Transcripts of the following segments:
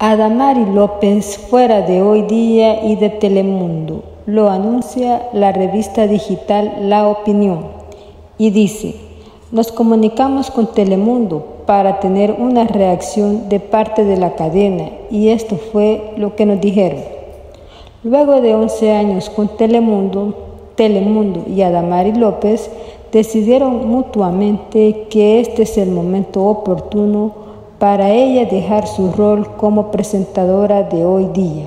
Adamari López fuera de Hoy Día y de Telemundo. Lo anuncia la revista digital La Opinión y dice, nos comunicamos con Telemundo para tener una reacción de parte de la cadena y esto fue lo que nos dijeron. Luego de 11 años con Telemundo, Telemundo y Adamari López decidieron mutuamente que este es el momento oportuno para ella dejar su rol como presentadora de hoy día.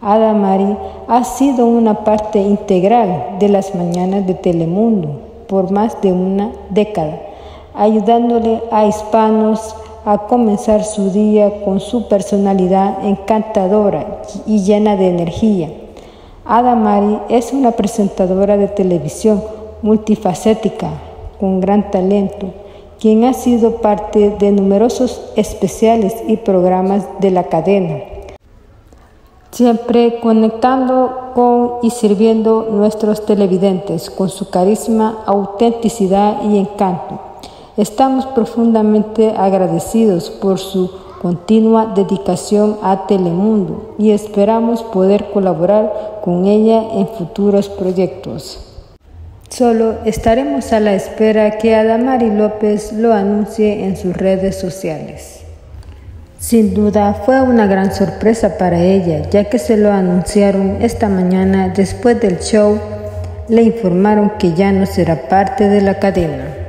Ada Mari ha sido una parte integral de las mañanas de Telemundo por más de una década, ayudándole a hispanos a comenzar su día con su personalidad encantadora y llena de energía. Ada Mari es una presentadora de televisión multifacética, con gran talento, quien ha sido parte de numerosos especiales y programas de la cadena, siempre conectando con y sirviendo nuestros televidentes con su carisma, autenticidad y encanto. Estamos profundamente agradecidos por su continua dedicación a Telemundo y esperamos poder colaborar con ella en futuros proyectos. Solo estaremos a la espera que Adamari López lo anuncie en sus redes sociales. Sin duda fue una gran sorpresa para ella, ya que se lo anunciaron esta mañana después del show, le informaron que ya no será parte de la cadena.